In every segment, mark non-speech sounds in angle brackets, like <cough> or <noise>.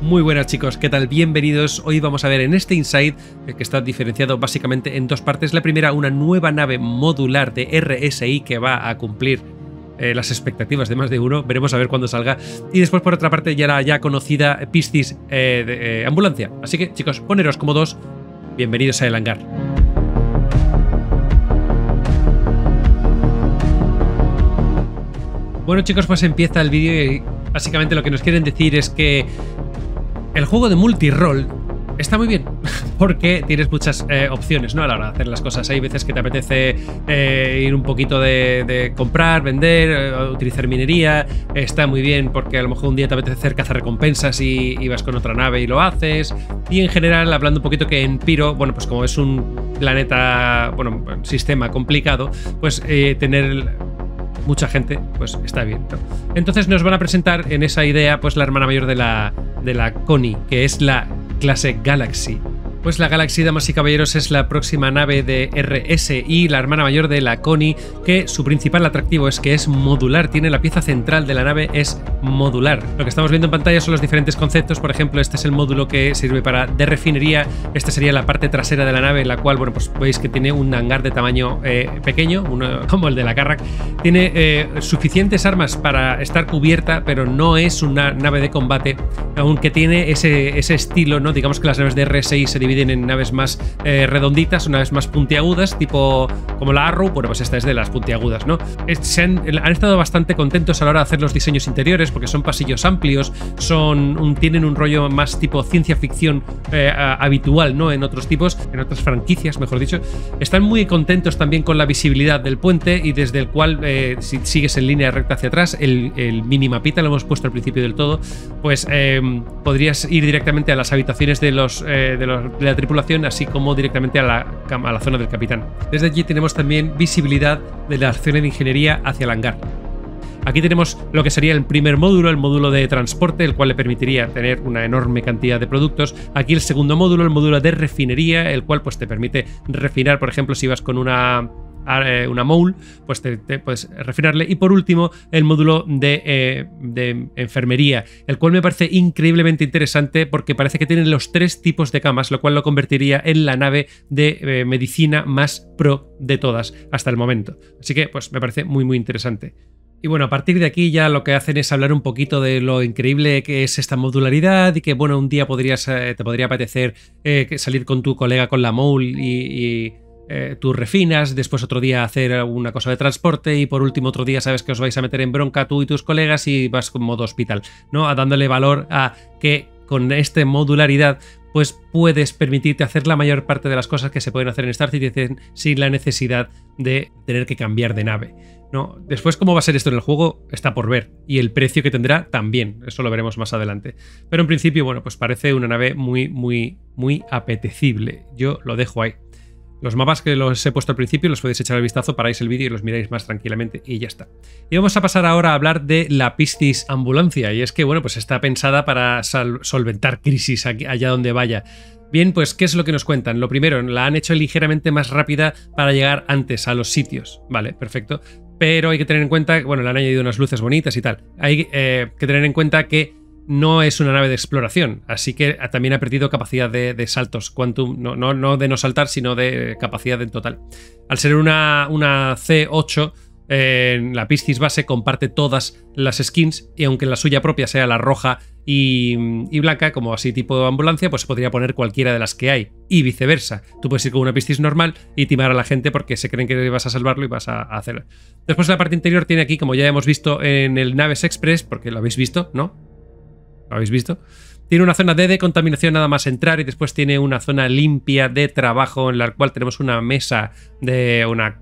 Muy buenas chicos, ¿qué tal? Bienvenidos. Hoy vamos a ver en este Inside, eh, que está diferenciado básicamente en dos partes. La primera, una nueva nave modular de RSI que va a cumplir eh, las expectativas de más de uno. Veremos a ver cuándo salga. Y después, por otra parte, ya la ya conocida Piscis eh, de ambulancia. Así que chicos, poneros cómodos. Bienvenidos a El Hangar. Bueno chicos, pues empieza el vídeo y básicamente lo que nos quieren decir es que el juego de multirol está muy bien <laughs> porque tienes muchas eh, opciones ¿no? a la hora de hacer las cosas. Hay veces que te apetece eh, ir un poquito de, comprar, vender, eh, utilizar minería. Está muy bien porque a lo mejor un día te apetece hacer cazar recompensas y, y, vas con otra nave y lo haces. Y en general, hablando un poquito que en Piro, bueno, pues como es un planeta, bueno, un sistema complicado, pues tener mucha gente, pues está bien. Entonces nos van a presentar en esa idea, pues la hermana mayor de la, de la Connie, que es la clase Galaxy. Pues la Galaxy, damas y caballeros, es la próxima nave de RSI, la hermana mayor de la Connie, que su principal atractivo es que es modular, tiene la pieza central de la nave, es modular. Lo que estamos viendo en pantalla son los diferentes conceptos, por ejemplo, este es el módulo que sirve para de refinería, esta sería la parte trasera de la nave, la cual, bueno, pues veis que tiene un hangar de tamaño eh, pequeño, <laughs> como el de la Carrack, tiene eh, suficientes armas para estar cubierta, pero no es una nave de combate, aunque tiene ese, ese estilo, ¿no? Digamos que las naves de RSI se dividen en naves más eh, redonditas, naves más puntiagudas, tipo como la Arrow, bueno, pues esta es de las puntiagudas, ¿no? han, estado bastante contentos a la hora de hacer los diseños interiores porque son pasillos amplios, son tienen un rollo más tipo ciencia ficción eh, habitual, ¿no? En otros tipos, en otras franquicias, mejor dicho. Están muy contentos también con la visibilidad del puente y desde el cual, eh, si sigues en línea recta hacia atrás, el, el minimapita lo hemos puesto al principio del todo, pues podrías ir directamente a las habitaciones de los, de los la tripulación, así como directamente a la, a la zona del capitán. Desde allí tenemos también visibilidad de la acción de ingeniería hacia el hangar. Aquí tenemos lo que sería el primer módulo, el módulo de transporte, el cual le permitiría tener una enorme cantidad de productos. Aquí el segundo módulo, el módulo de refinería, el cual pues te permite refinar, por ejemplo, si vas con una una mole, pues te, puedes refinarle. Y por último, el módulo eh, de, enfermería, el cual me parece increíblemente interesante porque parece que tiene los tres tipos de camas, lo cual lo convertiría en la nave de eh, medicina más pro de todas hasta el momento. Así que, pues me parece muy, muy interesante. Y bueno, a partir de aquí ya lo que hacen es hablar un poquito de lo increíble que es esta modularidad y que, bueno, un día podrías, te podría apetecer salir con tu colega con la mole y eh, tú refinas, después otro día hacer alguna cosa de transporte y por último otro día sabes que os vais a meter en bronca tú y tus colegas y vas con modo hospital, ¿no? A dándole valor a que con esta modularidad pues puedes permitirte hacer la mayor parte de las cosas que se pueden hacer en Star Citizen sin la necesidad de tener que cambiar de nave. ¿no? Después, cómo va a ser esto en el juego está por ver. Y el precio que tendrá también. Eso lo veremos más adelante. Pero en principio, bueno, pues parece una nave muy, muy, muy apetecible. Yo lo dejo ahí. Los mapas que los he puesto al principio los podéis echar al vistazo, paráis el vídeo y los miráis más tranquilamente y ya está. Y vamos a pasar ahora a hablar de la Piscis Ambulancia y es que bueno, pues está pensada para solventar crisis allá donde vaya. Bien, pues ¿qué es lo que nos cuentan? Lo primero, la han hecho ligeramente más rápida para llegar antes a los sitios. Vale, perfecto. Pero hay que tener en cuenta, bueno, le han añadido unas luces bonitas y tal. Hay eh, que tener en cuenta que no es una nave de exploración, así que también ha perdido capacidad de, saltos quantum, no, de no saltar, sino de capacidad en total. Al ser una, una C8, en la Piscis base comparte todas las skins y aunque la suya propia sea la roja y, blanca, como así tipo ambulancia, pues podría poner cualquiera de las que hay y viceversa. Tú puedes ir con una Piscis normal y timar a la gente porque se creen que vas a salvarlo y vas a, hacerlo. Después la parte interior tiene aquí, como ya hemos visto en el Naves Express, porque lo habéis visto, ¿no? ¿Lo habéis visto? Tiene una zona de decontaminación nada más entrar y después tiene una zona limpia de trabajo en la cual tenemos una mesa de una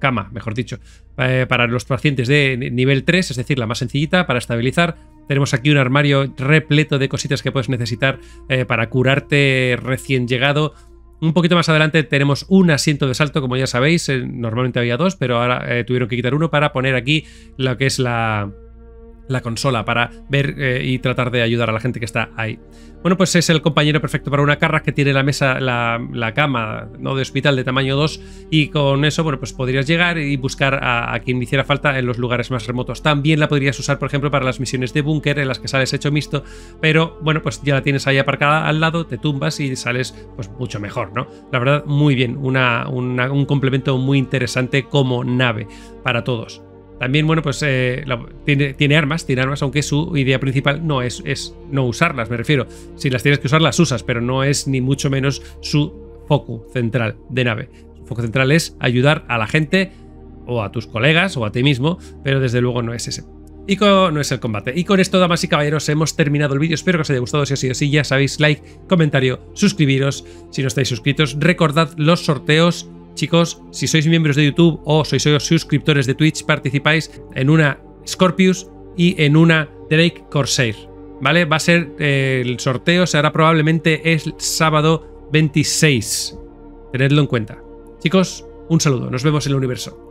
cama, mejor dicho, eh, para los pacientes de nivel 3, es decir, la más sencillita para estabilizar. Tenemos aquí un armario repleto de cositas que puedes necesitar eh, para curarte recién llegado. Un poquito más adelante tenemos un asiento de salto, como ya sabéis, eh, normalmente había dos, pero ahora tuvieron que quitar uno para poner aquí lo que es la, la consola para ver eh, y tratar de ayudar a la gente que está ahí. Bueno, pues es el compañero perfecto para una carra que tiene la mesa, la, cama ¿no? de hospital de tamaño 2 y con eso, bueno, pues podrías llegar y buscar a, quien hiciera falta en los lugares más remotos. También la podrías usar, por ejemplo, para las misiones de búnker en las que sales hecho mixto, pero bueno, pues ya la tienes ahí aparcada al lado, te tumbas y sales pues mucho mejor, ¿no? La verdad, muy bien, una, un complemento muy interesante como nave para todos. También, bueno, pues eh, tiene, armas, tiene armas, aunque su idea principal no es, es no usarlas, me refiero. Si las tienes que usar, las usas, pero no es ni mucho menos su foco central de nave. Su foco central es ayudar a la gente, o a tus colegas, o a ti mismo, pero desde luego no es ese. Y no es el combate. Y con esto, damas y caballeros, hemos terminado el vídeo. Espero que os haya gustado. Si ha sido así, ya sabéis, like, comentario, suscribiros. Si no estáis suscritos, recordad los sorteos Chicos, si sois miembros de YouTube o sois suscriptores de Twitch, participáis en una Scorpius y en una Drake Corsair. ¿Vale? Va a ser eh, el sorteo, se hará probablemente el sábado 26. Tenedlo en cuenta. Chicos, un saludo, nos vemos en el universo.